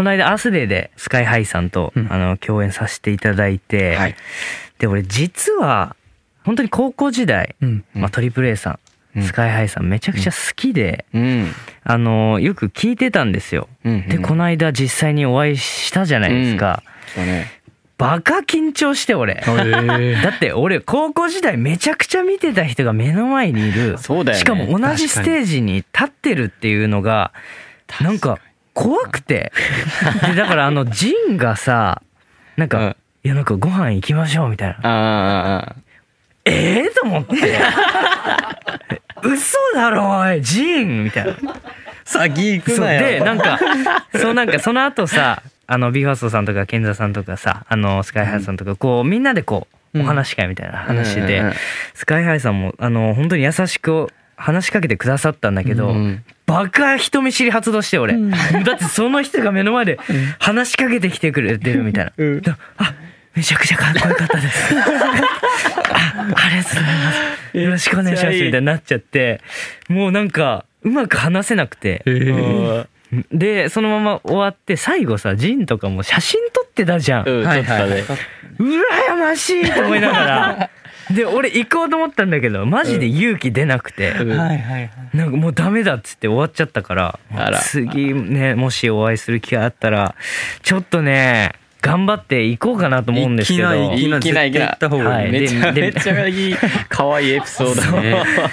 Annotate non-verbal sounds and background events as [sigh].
この間アースデーでスカイハイさんと、うん。あの共演させていただいて、はい。で俺実は本当に高校時代、うん。まあ、トリプル A さん、うん。スカイハイさんめちゃくちゃ好きで、うん。あのよく聞いてたんですよ。うんでこの間実際にお会いしたじゃないですか。そうね。バカ緊張して俺。え [laughs] だって俺高校時代めちゃくちゃ見てた人が目の前にいる。そうだよね。しかも同じステージに立ってるっていうのがなんか怖くて。[laughs] でだからあのジンがさなんか、うん。いやなんかご飯行きましょうみたいな。ええと思って。嘘だろおいジンみたいな。先行そうでなんかそうなんかその後さあのビーファーストさんとか健座さんとかさあのスカイハイさんとかこうみんなでこうお話し会みたいな話で、うんうんうん。スカイハイさんもあの本当に優しく話しかけてくださったんだけど、うん。バカ人見知り発動して俺、[laughs] だってその人が目の前で [laughs] 話しかけてきてくれてるみたいな、うん。であめちゃくちゃかっこよかったです。[laughs] あありがとうございます。よろしくお願いしますみたいになっちゃってもうなんかうまく話せなくて、うん。でそのまま終わって最後さジンとかも写真撮ってたじゃん、うんはいはいはい。ちょっとね。羨ましいと思いながら [laughs] で俺行こうと思ったんだけどマジで勇気出なくて、うん。はいはいはい。なんかもうダメだっつって終わっちゃったからあら。次ねもしお会いする機会あったらちょっとね頑張って行こうかなと思うんですけど。いきなりいきなり絶対行った方がいいはい。めちゃでめちゃいい可愛いエピソードだね [laughs]